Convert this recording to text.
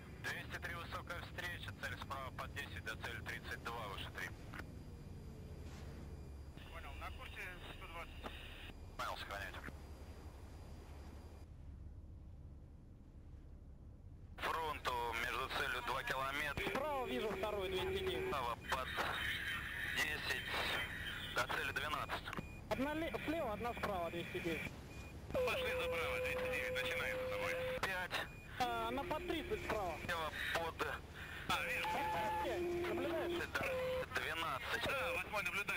203 высокая встреча, цель справа под 10 до цели 32, выше 3. Понял, на курсе 120. Понял, сохранять. Фронту между целью 2 километра. Справа вижу второй 209. Справа под 10 до цели 12. Одна ле- слева, одна справа 209. Пошли за право, 209, начинается за мной. 5, А, она по 30 справа. слева под А, вижу. Наблюдаешь? 10 до 12. Да, восьмой наблюдаю,